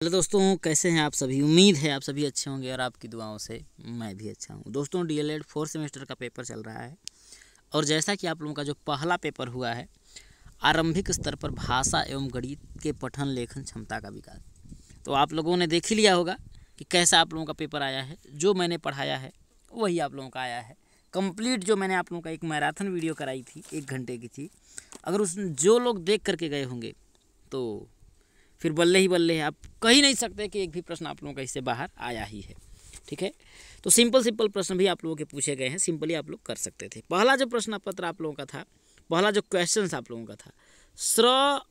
Hello दोस्तों, कैसे हैं आप सभी? उम्मीद है आप सभी अच्छे होंगे और आपकी दुआओं से मैं भी अच्छा हूँ। दोस्तों D El Ed fourth semester का पेपर चल रहा है और जैसा कि आप लोगों का जो पहला पेपर हुआ है, आरंभिक स्तर पर भाषा एवं गणित के पठन लेखन क्षमता का विकास। तो आप लोगों ने देख ही लिया होगा कि कैसा आप लोगों का पेपर आया है, जो मैंने पढ़ाया है, वही आप लोगों का आया है। कंप्लीट जो मैंने आप लोगों का एक मैराथन वीडियो कराई थी, एक घंटे की थी, अगर उस जो लोग देख करके गए होंगे तो फिर बल्ले ही बल्ले है। आप कह ही नहीं सकते कि एक भी प्रश्न आप लोगों का इससे बाहर आया ही है। ठीक है? तो सिंपल सिंपल प्रश्न भी आप लोगों के पूछे गए हैं। सिंपली आप लोग कर सकते थे। पहला जो प्रश्न पत्र आप लोगों का था, पहला जो क्वेश्चन आप लोगों का था, स्र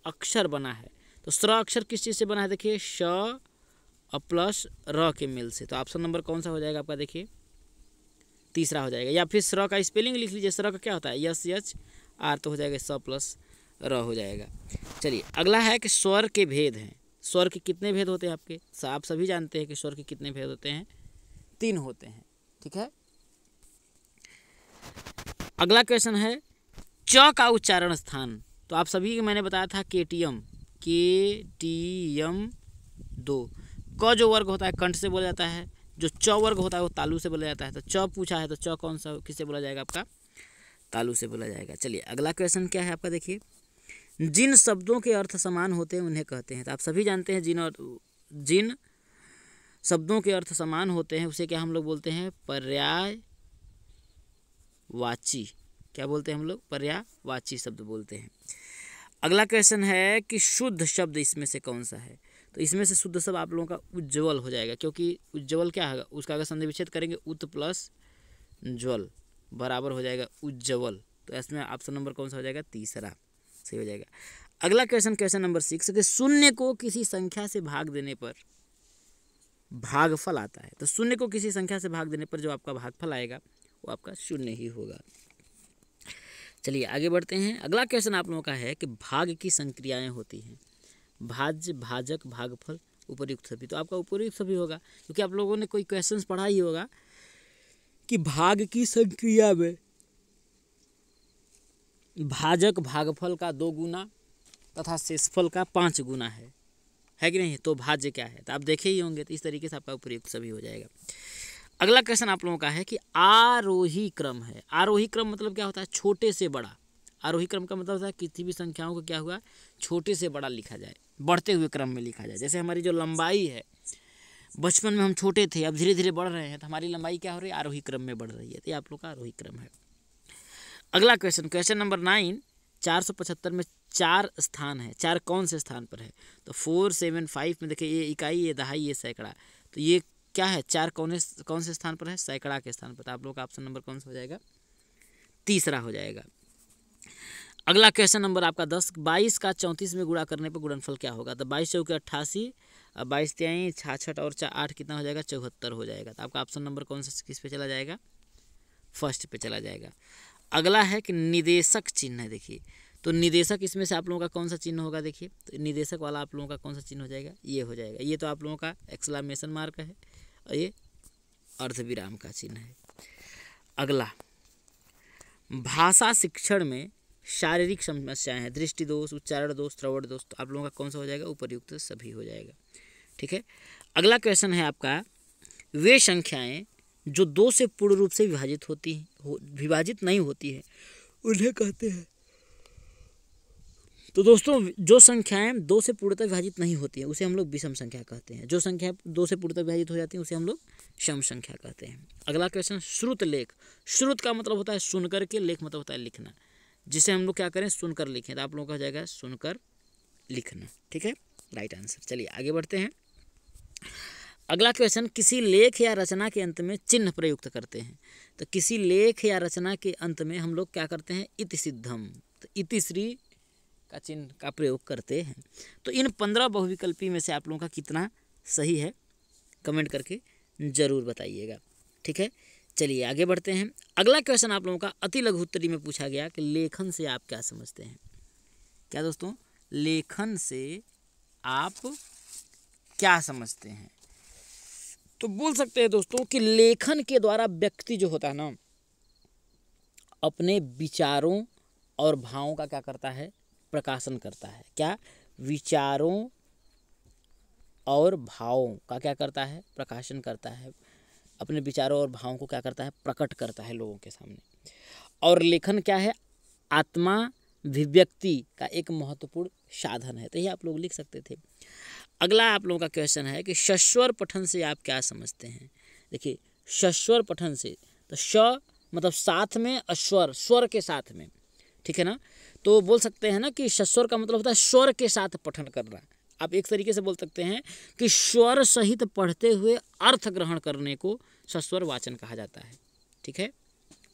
अक्षर बना है। तो स्र अक्षर किस चीज़ से बना है? देखिए, श प्लस र के मिल से। तो ऑप्शन नंबर कौन सा हो जाएगा आपका? देखिए, तीसरा हो जाएगा। या फिर स्र का स्पेलिंग लिख लीजिए। स्र का क्या होता है? S, H, R. तो हो जाएगा स प्लस र हो जाएगा। चलिए, अगला है कि स्वर के भेद हैं। स्वर के कितने भेद होते हैं आपके? आप सभी जानते हैं कि स्वर के कितने भेद होते हैं। तीन होते हैं, ठीक है? अगला क्वेश्चन है, च का उच्चारण स्थान। तो आप सभी मैंने बताया था के टी एम के टी एम दो। क जो वर्ग होता है, कंठ से बोला जाता है। जो च वर्ग होता है, वो तालू से बोला जाता है। तो च पूछा है तो च कौन सा, किससे बोला जाएगा आपका? तालू से बोला जाएगा। चलिए, अगला क्वेश्चन क्या है आपका, देखिए। जिन शब्दों के अर्थ समान होते हैं, उन्हें कहते हैं। तो आप सभी जानते हैं जिन और जिन शब्दों के अर्थ समान होते हैं, उसे क्या हम लोग बोलते हैं? पर्यायवाची। क्या बोलते हैं हम लोग? पर्यायवाची शब्द बोलते हैं। अगला क्वेश्चन है कि शुद्ध शब्द इसमें से कौन सा है? तो इसमें से शुद्ध शब्द आप लोगों का उज्ज्वल हो जाएगा, क्योंकि उज्ज्वल क्या होगा? उसका अगर संधि विच्छेद करेंगे, उत प्लस ज्वल बराबर हो जाएगा उज्ज्वल। तो इसमें ऑप्शन नंबर कौन सा हो जाएगा? तीसरा। सही हो जाएगा। अगला क्वेश्चन क्वेश्चन नंबर सिक्स कि शून्य को किसी संख्या से भाग देने पर भागफल आता है। तो शून्य को किसी संख्या से भाग देने पर जो आपका भागफल आएगा, वो आपका शून्य ही होगा। चलिए आगे बढ़ते हैं। अगला क्वेश्चन आप लोगों का है कि भाग की संक्रियाएँ होती हैं। भाज्य, भाजक, भागफल, उपयुक्त सभी। तो आपका उपयुक्त सभी होगा, क्योंकि आप लोगों ने कोई क्वेश्चन पढ़ा ही होगा कि भाग की संक्रिया में भाजक भागफल का दो गुना तथा शेषफल का पाँच गुना है। है कि नहीं? तो भाज्य क्या है? तो आप देखे ही होंगे तो इस तरीके से आपका उपयुक्त सभी हो जाएगा। अगला क्वेश्चन आप लोगों का है कि आरोही क्रम है। आरोही क्रम मतलब क्या होता है? छोटे से बड़ा। आरोही क्रम का मतलब होता है किसी भी संख्याओं को क्या हुआ? छोटे से बड़ा लिखा जाए। बढ़ते हुए क्रम में लिखा जाए। जैसे हमारी जो लंबाई है, बचपन में हम छोटे थे, अब धीरे धीरे बढ़ रहे हैं तो हमारी लंबाई क्या हो रही है? आरोही क्रम में बढ़ रही है। तो ये आप लोग का आरोही क्रम है। अगला क्वेश्चन क्वेश्चन नंबर नाइन चार सौ पचहत्तर में चार स्थान है। चार कौन से स्थान पर है? तो फोर सेवन फाइव में देखिए, ये इकाई, ये दहाई, ये सैकड़ा। तो ये क्या है? चार कौन कौन से स्थान पर है? सैकड़ा के स्थान पर। तो आप लोग का ऑप्शन नंबर कौन सा हो जाएगा? तीसरा हो जाएगा। अगला क्वेश्चन नंबर आपका दस। बाईस का चौंतीस में गुड़ा करने पर गुणनफल क्या होगा? तो बाईस चौके अट्ठासी बाईस त्याई छाछठ और चा, आठ कितना हो जाएगा? चौहत्तर हो जाएगा। तो आपका ऑप्शन नंबर कौन सा, किस पे चला जाएगा? फ़र्स्ट पे चला जाएगा। अगला है कि निदेशक चिन्ह है, देखिए। तो निदेशक इसमें से आप लोगों का कौन सा चिन्ह होगा, देखिए। तो निदेशक वाला आप लोगों का कौन सा चिन्ह हो जाएगा? ये हो जाएगा। ये तो आप लोगों का एक्सलामेशन मार्क है और ये अर्धविराम का चिन्ह है। अगला, भाषा शिक्षण में शारीरिक समस्याएँ हैं। दृष्टि दोष उच्चारण दोष, श्रवण दोष तो आप लोगों का कौन सा हो जाएगा? उपरयुक्त सभी हो जाएगा। ठीक है? अगला क्वेश्चन है आपका, वे संख्याएँ जो दो से पूर्ण रूप से विभाजित होती हैं विभाजित नहीं होती है, उन्हें कहते हैं। तो दोस्तों, जो संख्याएँ दो से पूर्णतः विभाजित नहीं होती हैं, उसे हम लोग विषम संख्या कहते हैं। जो संख्या दो से पूर्णतः विभाजित हो जाती हैं, उसे हम लोग सम संख्या कहते हैं। अगला क्वेश्चन श्रुत लेख। श्रुत का मतलब होता है सुनकर के लेख मतलब होता है लिखना। जिसे हम लोग क्या करें? सुनकर लिखें। तो आप लोगों का जाएगा सुनकर लिखना। ठीक है? राइट आंसर चलिए, आगे बढ़ते हैं। अगला क्वेश्चन किसी लेख या रचना के अंत में चिन्ह प्रयुक्त करते हैं। तो किसी लेख या रचना के अंत में हम लोग क्या करते हैं? इति सिद्धम। तो इति श्री का चिन्ह का प्रयोग करते हैं। तो इन पंद्रह बहुविकल्पी में से आप लोगों का कितना सही है? कमेंट करके ज़रूर बताइएगा। ठीक है? चलिए आगे बढ़ते हैं। अगला क्वेश्चन आप लोगों का अति लघु उत्तरी में पूछा गया कि लेखन से आप क्या समझते हैं? क्या दोस्तों? लेखन से आप क्या समझते हैं? तो बोल सकते हैं दोस्तों कि लेखन के द्वारा व्यक्ति जो होता है ना, अपने विचारों और भावों का क्या करता है? प्रकाशन करता है। क्या? विचारों और भावों का क्या करता है? प्रकाशन करता है। अपने विचारों और भावों को क्या करता है? प्रकट करता है लोगों के सामने। और लेखन क्या है? आत्मा विव्यक्ति का एक महत्वपूर्ण साधन है। तो ये आप लोग लिख सकते थे। अगला आप लोगों का क्वेश्चन है कि शस्वर पठन से आप क्या समझते हैं? देखिए शस्वर पठन से तो श मतलब साथ में अश्वर स्वर के साथ में, ठीक है ना? तो बोल सकते हैं ना कि शस्वर का मतलब होता है स्वर के साथ पठन करना। आप एक तरीके से बोल सकते हैं कि स्वर सहित पढ़ते हुए अर्थ ग्रहण करने को सस्वर वाचन कहा जाता है। ठीक है?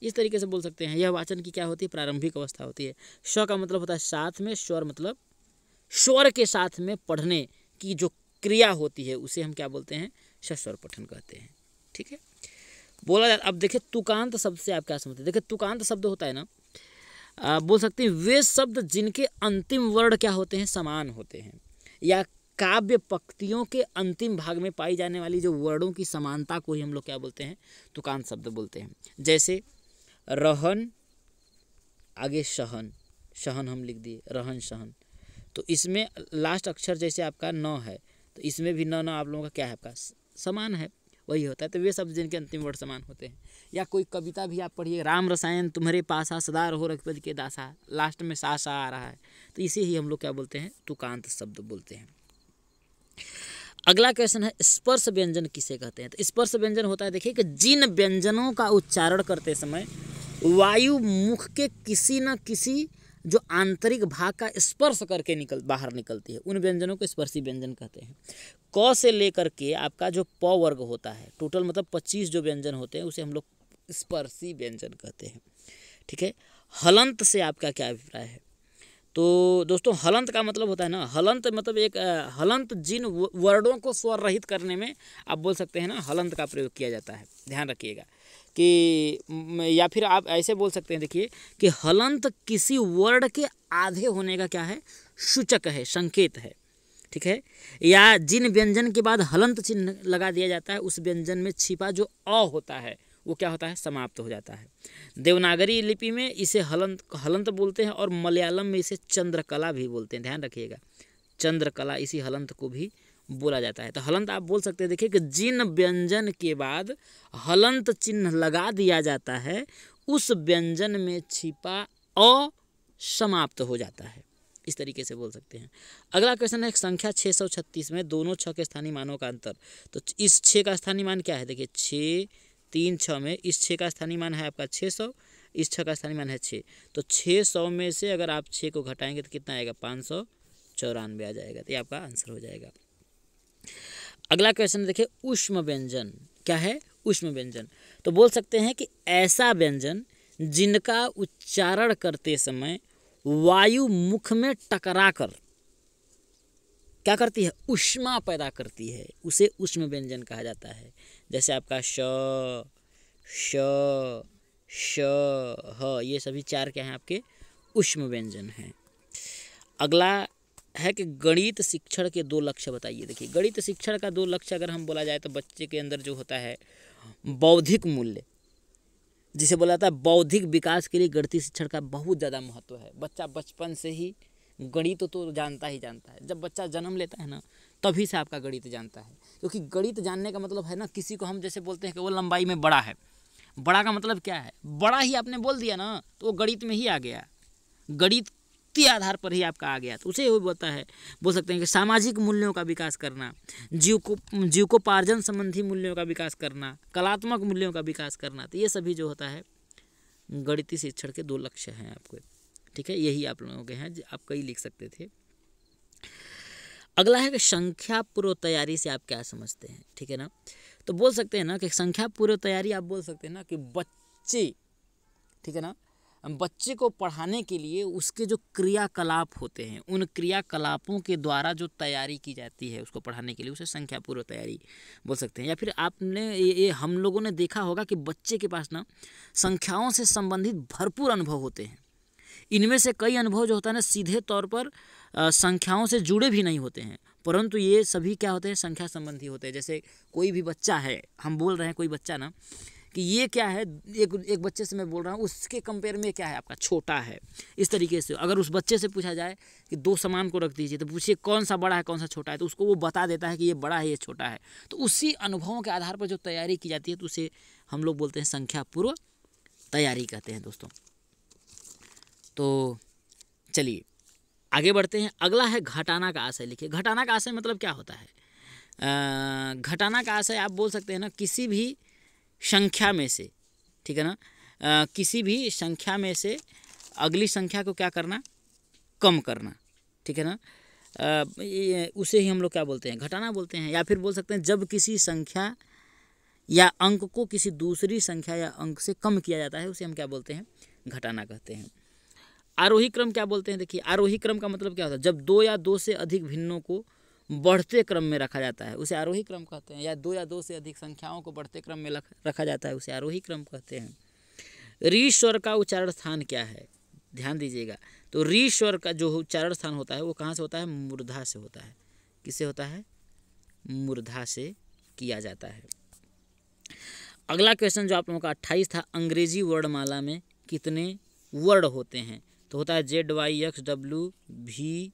इस तरीके से बोल सकते हैं। यह वाचन की क्या होती है? प्रारंभिक अवस्था होती है। स्व का मतलब होता है साथ में, स्वर मतलब स्वर के साथ में पढ़ने की जो क्रिया होती है उसे हम क्या बोलते हैं? सस्वर पठन कहते हैं। ठीक है? बोला जाता अब देखिए तुकांत शब्द से आप क्या समझते हैं? देखिए तुकांत शब्द होता है ना आ, बोल सकते हैं वे शब्द जिनके अंतिम वर्ण क्या होते हैं? समान होते हैं। या काव्य पंक्तियों के अंतिम भाग में पाई जाने वाली जो वर्णों की समानता को ही हम लोग क्या बोलते हैं? तुकांत शब्द बोलते हैं। जैसे रहन आगे सहन सहन हम लिख दिए रहन सहन। तो इसमें लास्ट अक्षर जैसे आपका न है तो इसमें भी न न आप लोगों का क्या है आपका? समान है, वही होता है। तो वे शब्द जिनके अंतिम वर्ड समान होते हैं। या कोई कविता भी आप पढ़िए, राम रसायन तुम्हारे पास सदा रहो रघुपति के दासा लास्ट में सा सा आ रहा है। तो इसे ही हम लोग क्या बोलते हैं? तुकांत शब्द बोलते हैं। अगला क्वेश्चन है, स्पर्श व्यंजन किसे कहते हैं? तो स्पर्श व्यंजन होता है, देखिए कि जिन व्यंजनों का उच्चारण करते समय वायु मुख के किसी न किसी जो आंतरिक भाग का स्पर्श करके निकल, बाहर निकलती है, उन व्यंजनों को स्पर्शी व्यंजन कहते हैं। क से लेकर के आपका जो प वर्ग होता है, टोटल मतलब पच्चीस जो व्यंजन होते हैं, उसे हम लोग स्पर्शी व्यंजन कहते हैं। ठीक है? हलंत से आपका क्या अभिप्राय है? तो दोस्तों, हलंत का मतलब होता है ना, हलंत मतलब एक हलंत जिन वर्डों को स्वर रहित करने में आप बोल सकते हैं ना, हलंत का प्रयोग किया जाता है। ध्यान रखिएगा। कि या फिर आप ऐसे बोल सकते हैं, देखिए, कि हलंत किसी वर्ड के आधे होने का क्या है? सूचक है, संकेत है, ठीक है? या जिन व्यंजन के बाद हलंत चिन्ह लगा दिया जाता है, उस व्यंजन में छिपा जो अ होता है, वो क्या होता है? समाप्त हो जाता है। देवनागरी लिपि में इसे हलंत हलंत बोलते हैं और मलयालम में इसे चंद्रकला भी बोलते हैं। ध्यान रखिएगा, चंद्रकला इसी हलंत को भी बोला जाता है। तो हलंत आप बोल सकते हैं, देखिए कि जिन व्यंजन के बाद हलंत चिन्ह लगा दिया जाता है, उस व्यंजन में छिपा अ समाप्त हो जाता है। इस तरीके से बोल सकते हैं। अगला क्वेश्चन है संख्या छः सौ छत्तीस में दोनों छः के स्थानीय मानों का अंतर। तो इस छः का स्थानीय मान क्या है? देखिए छः तीन छः में इस छः का स्थानीय मान है आपका छः सौ, इस छः का स्थानीय मान है छः तो छः सौ में से अगर आप छः को घटाएँगे तो कितना आएगा? पाँच सौ चौरानवे आ जाएगा। तो ये आपका आंसर हो जाएगा। अगला क्वेश्चन देखिए उष्म व्यंजन क्या है? उष्म व्यंजन तो बोल सकते हैं कि ऐसा व्यंजन जिनका उच्चारण करते समय वायु मुख में टकरा कर क्या करती है? उष्मा पैदा करती है। उसे उष्म व्यंजन कहा जाता है। जैसे आपका श श श, ह, ये सभी चार क्या हैं आपके? उष्म व्यंजन हैं। अगला है कि गणित शिक्षण के दो लक्ष्य बताइए। देखिए, गणित शिक्षण का दो लक्ष्य अगर हम बोला जाए तो बच्चे के अंदर जो होता है, बौद्धिक मूल्य। जिसे बोला जाता है बौद्धिक विकास के लिए गणित शिक्षण का बहुत ज़्यादा महत्व है। बच्चा बचपन से ही गणित तो जानता ही जानता है। जब बच्चा जन्म लेता है ना, तभी से आपका गणित जानता है। क्योंकि गणित जानने का मतलब है ना, किसी को हम जैसे बोलते हैं कि वो लंबाई में बड़ा है। बड़ा का मतलब क्या है? बड़ा ही आपने बोल दिया ना तो वो गणित में ही आ गया। गणित के आधार पर ही आपका आ गया। तो उसे वो बोलता है, बोल सकते हैं कि सामाजिक मूल्यों का विकास करना जीव को जीव को पार्जन संबंधी मूल्यों का विकास करना, कलात्मक मूल्यों का विकास करना तो ये सभी जो होता है, गणितीय शिक्षण के दो लक्ष्य हैं आपको। ठीक है? यही आप लोगों के हैं आप कई लिख सकते थे। अगला है कि संख्या पूर्व तैयारी से आप क्या समझते हैं? ठीक है ना? तो बोल सकते हैं ना कि संख्या पूर्व तैयारी आप बोल सकते हैं ना कि बच्चे, ठीक है ना? बच्चे को पढ़ाने के लिए उसके जो क्रियाकलाप होते हैं उन क्रियाकलापों के द्वारा जो तैयारी की जाती है उसको पढ़ाने के लिए उसे संख्या पूर्व तैयारी बोल सकते हैं। या फिर आपने ये, ये हम लोगों ने देखा होगा कि बच्चे के पास ना संख्याओं से संबंधित भरपूर अनुभव होते हैं। इनमें से कई अनुभव जो होता है ना सीधे तौर पर संख्याओं से जुड़े भी नहीं होते हैं। परंतु ये सभी क्या होते हैं संख्या संबंधी होते हैं। जैसे कोई भी बच्चा है हम बोल रहे हैं कोई बच्चा ना कि ये क्या है? एक एक बच्चे से मैं बोल रहा हूँ, उसके कंपेयर में क्या है आपका? छोटा है। इस तरीके से, अगर उस बच्चे से पूछा जाए कि दो सामान को रख दीजिए तो पूछिए कौन सा बड़ा है, कौन सा छोटा है तो उसको वो बता देता है कि ये बड़ा है, ये छोटा है। तो उसी अनुभवों के आधार पर जो तैयारी की जाती है तो उसे हम लोग बोलते हैं संख्या पूर्व तैयारी कहते हैं दोस्तों। तो चलिए, आगे बढ़ते हैं। अगला है घटाना का आशय। लिखिए, घटाना का आशय मतलब क्या होता है? घटाना का आशय आप बोल सकते हैं ना, किसी भी संख्या में से ठीक है ना? आ, किसी भी संख्या में से अगली संख्या को क्या करना? कम करना ठीक है ना? आ, उसे ही हम लोग क्या बोलते हैं? घटाना बोलते हैं या फिर बोल सकते हैं जब किसी संख्या या अंक को किसी दूसरी संख्या या अंक से कम किया जाता है उसे हम क्या बोलते हैं? घटाना कहते हैं। आरोही क्रम क्या बोलते हैं? देखिए आरोही क्रम का मतलब क्या होता है? जब दो या दो से अधिक भिन्नों को बढ़ते क्रम में रखा जाता है, उसे आरोही क्रम कहते हैं, या दो या दो से अधिक संख्याओं को बढ़ते क्रम में रखा जाता है, उसे आरोही क्रम कहते हैं। री स्वर का उच्चारण स्थान क्या है? ध्यान दीजिएगा। तो री स्वर का जो उच्चारण स्थान होता है, वो कहाँ से होता है? मूर्धा से होता है। किससे होता है? मूर्धा से किया जाता है। अगला क्वेश्चन जो आप लोगों का अट्ठाईस था, अंग्रेज़ी वर्णमाला में कितने वर्ड होते हैं? तो होता है Z Y, X W V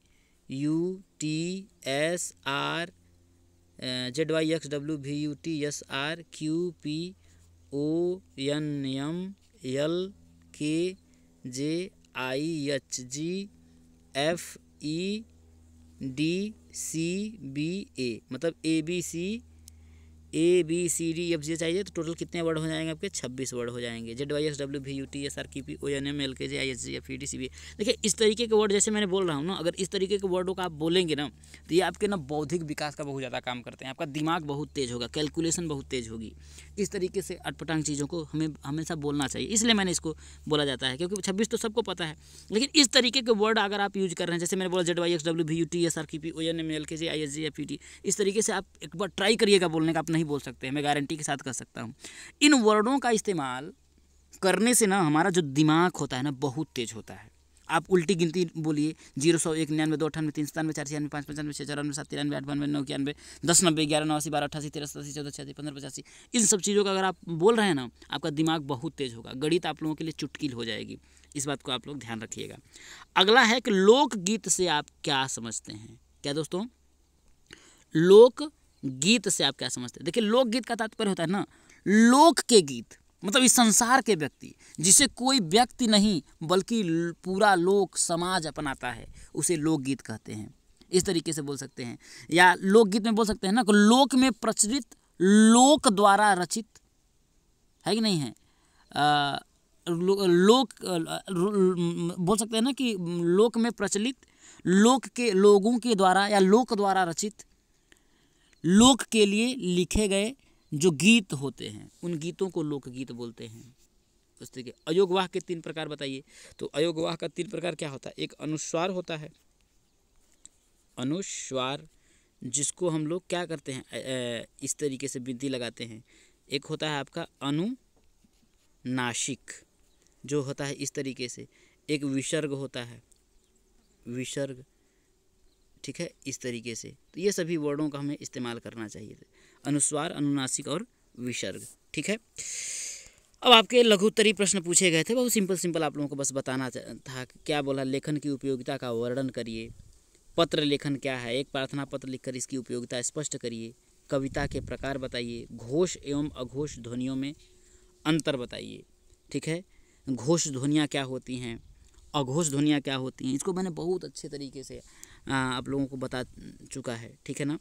U T S R Z Y X W V U T S R Q P O N M L K J I H G F E D C B A मतलब A B C A B C D F G चाहिए तो total कितने word हो जाएँगे आपके? छब्बीस word हो जाएँगे। Z Y S W V U T S R Q P O N M L K J I S G F E D C B देखिए, इस तरीके के वर्ड जैसे मैंने बोल रहा हूँ ना, अगर इस तरीके के वर्डों का आप बोलेंगे ना तो ये आपके ना बौद्धिक विकास का बहुत ज़्यादा काम करते हैं। आपका दिमाग बहुत तेज होगा कैलकुलेशन बहुत तेज होगी। इस तरीके से अटपटांग चीज़ों को हमें, हमेशा बोलना चाहिए। इसलिए मैंने इसको बोला जाता है, क्योंकि छब्बीस तो सबको पता है। लेकिन इस तरीके के वर्ड अगर आप यूज़ कर रहे हैं, जैसे मैंने बोला Z Y X W V U T S R Q P O N M L K J I S G F E T इस तरीके से आप एक बार ट्राई करिएगा बोलने का आप नहीं बोल सकते, मैं गारंटी के साथ कर सकता हूँ। इन वर्डों का इस्तेमाल करने से ना हमारा जो दिमाग होता है ना, बहुत तेज होता है। आप उल्टी गिनती बोलिए, ज़ीरो सौ एक निन्यानवे, दो अठानवे, तीन सतानवे, चार छियानवे, पाँच पचानवे छः चौरानवे, सात, तिरानवे, आठ, बानवे, नौ, इक्यानवे, दस, नब्बे, ग्यारह, नवासी, बारह, अठासी तेरह सतासी चौदह, छियासी, पंद्रह, पचासी, इन सब चीज़ों का अगर आप बोल रहे हैं ना, आपका दिमाग बहुत तेज होगा, गणित आप लोगों के लिए चुटकिल हो जाएगी। इस बात को आप लोग ध्यान रखिएगा। अगला है कि लोकगीत से आप क्या समझते हैं? क्या दोस्तों? लोक गीत से आप क्या समझते हैं? देखिए लोकगीत का तात्पर्य होता है ना लोक के गीत मतलब इस संसार के व्यक्ति जिसे कोई व्यक्ति नहीं बल्कि पूरा लोक समाज अपनाता है उसे लोकगीत कहते हैं। इस तरीके से बोल सकते हैं। या लोकगीत में बोल सकते हैं ना लोक में प्रचलित लोक द्वारा रचित है कि नहीं है? आ, लो, लोक बोल सकते हैं ना कि लोक में प्रचलित लोक के लोगों के द्वारा या लोक द्वारा रचित लोक के लिए लिखे गए जो गीत होते हैं, उन गीतों को लोकगीत बोलते हैं। उस तरीके अयोगवाह के तीन प्रकार बताइए। तो अयोगवाह का तीन प्रकार क्या होता है? एक अनुस्वार होता है। अनुस्वार, जिसको हम लोग क्या करते हैं? इस तरीके से विधि लगाते हैं। एक होता है आपका अनु नाशिक जो होता है इस तरीके से। एक विसर्ग होता है। विसर्ग ठीक है, इस तरीके से। तो ये सभी वर्डों का हमें इस्तेमाल करना चाहिए अनुस्वार, अनुनासिक और विसर्ग, ठीक है? अब आपके लघुत्तरी प्रश्न पूछे गए थे, बहुत सिंपल सिंपल आप लोगों को बस बताना था क्या बोला, लेखन की उपयोगिता का वर्णन करिए। पत्र लेखन क्या है? एक प्रार्थना पत्र लिखकर इसकी उपयोगिता स्पष्ट करिए। कविता के प्रकार बताइए। घोष एवं अघोष ध्वनियों में अंतर बताइए, ठीक है? घोष ध्वनियाँ क्या होती हैं? अघोष ध्वनियाँ क्या होती हैं? इसको मैंने बहुत अच्छे तरीके से आप लोगों को बता चुका है, ठीक है ना?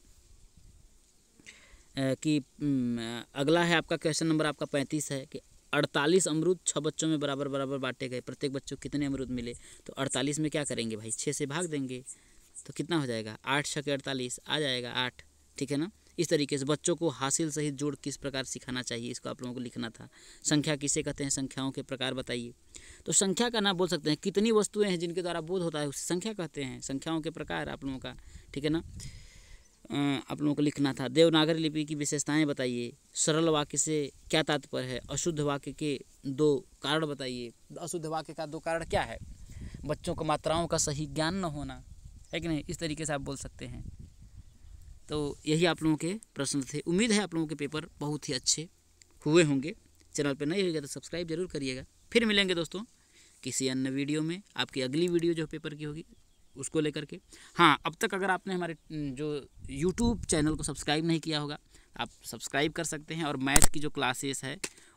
कि अगला है आपका क्वेश्चन नंबर आपका पैंतीस है कि अड़तालीस अमरूद छः बच्चों में बराबर बराबर बांटे गए। प्रत्येक बच्चों को कितने अमरूद मिले? तो अड़तालीस में क्या करेंगे भाई? छः से भाग देंगे तो कितना हो जाएगा? आठ छः के अड़तालीस, आ जाएगा आठ, ठीक है ना? इस तरीके से, बच्चों को हासिल सहित जोड़ किस प्रकार सिखाना चाहिए, इसको आप लोगों को लिखना था। संख्या किसे कहते हैं? संख्याओं के प्रकार बताइए। तो संख्या का नाम बोल सकते हैं। कितनी वस्तुएँ हैं जिनके द्वारा बोध होता है, उसे संख्या कहते हैं। संख्याओं के प्रकार आप लोगों का, ठीक है ना? आप लोगों को लिखना था। देवनागरी लिपि की विशेषताएँ बताइए। सरल वाक्य से क्या तात्पर्य है? अशुद्ध वाक्य के दो कारण बताइए। अशुद्ध वाक्य का दो कारण क्या है? बच्चों को मात्राओं का सही ज्ञान न होना, है कि नहीं? इस तरीके से आप बोल सकते हैं। तो यही आप लोगों के प्रश्न थे। उम्मीद है आप लोगों के पेपर बहुत ही अच्छे हुए होंगे। चैनल पर नहीं होगा तो सब्सक्राइब ज़रूर करिएगा। फिर मिलेंगे दोस्तों किसी अन्य वीडियो में। आपकी अगली वीडियो जो पेपर की होगी, उसको लेकर के। हाँ अब तक अगर आपने हमारे जो यूट्यूब चैनल को सब्सक्राइब नहीं किया होगा, आप सब्सक्राइब कर सकते हैं और मैथ की जो क्लासेस है,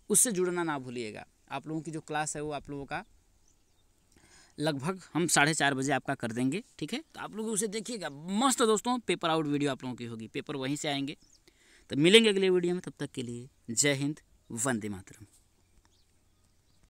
उससे जुड़ना ना भूलिएगा। आप लोगों की जो क्लास है वो आप लोगों का लगभग हम साढ़े चार बजे आपका कर देंगे, ठीक है? तो आप लोग उसे देखिएगा। मस्त दोस्तों पेपर आउट वीडियो आप लोगों की होगी। पेपर वहीं से आएँगे। तो मिलेंगे अगले वीडियो में, तब तक के लिए जय हिंद, वंदे मातरम।